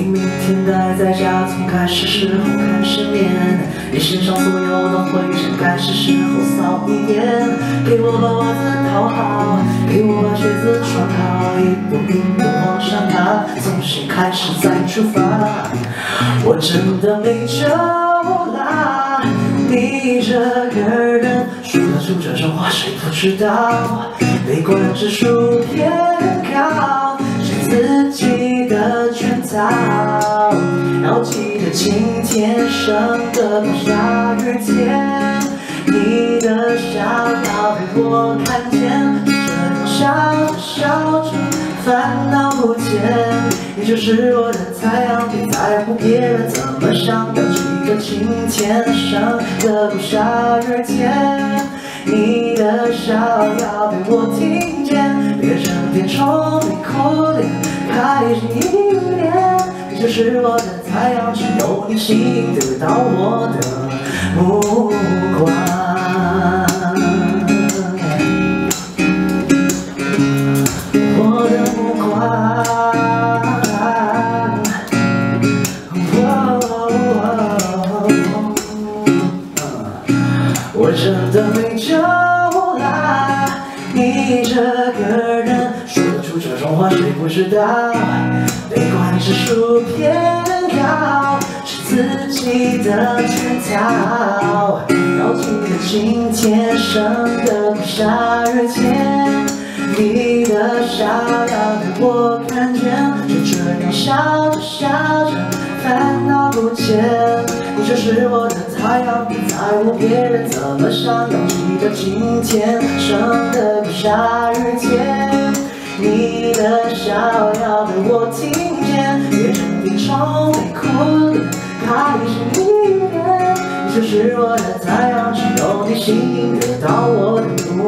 你明天待在家，从开始时候开始念，你身上所有的灰尘，开始时候扫一遍。给我把袜子套好，给我把鞋子穿好，一步一步往上爬，从新开始再出发。我真的没救啦，你这个人说得出这种话，谁不知道？悲观指数偏要记得今天生的不下雨天，你的笑要被我看见，这样笑着笑着烦恼不见。你就是我的太阳，别在乎别人怎么想。要记得今天生的不下雨天，你的笑要被我听见，别整天愁眉苦脸，开心一点。就是我的太阳，只有你吸引得到我的目光。我的目光。我真的没救啦！你这个人说得出这种话，谁不知道？悲观指数偏高，是自己的圈套。要记得今天生的不下雨天，你的笑要被我看见，就这样笑着笑着，烦恼不见。你就是我的太阳，别在乎别人怎么想。要记得今天生的不下雨天，你的笑要被我听愁眉苦脸，开心一点。你就是我的太阳，只有你吸引得到我的目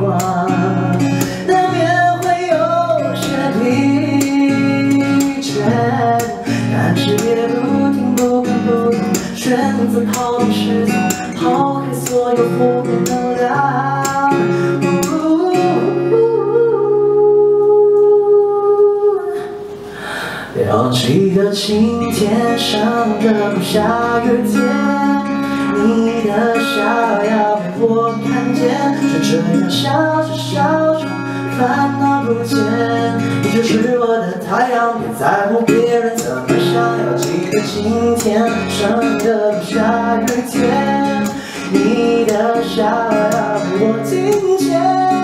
光。难免会有些疲倦，但是也不停不看不懂，选择逃避失踪，抛开所有负面要记得今天上的不下雨天，你的笑要被我看见，就这样笑着笑着，烦恼不见。你就是我的太阳，别在乎别人怎么想。要记得今天上的不下雨天，你的笑要被我听见。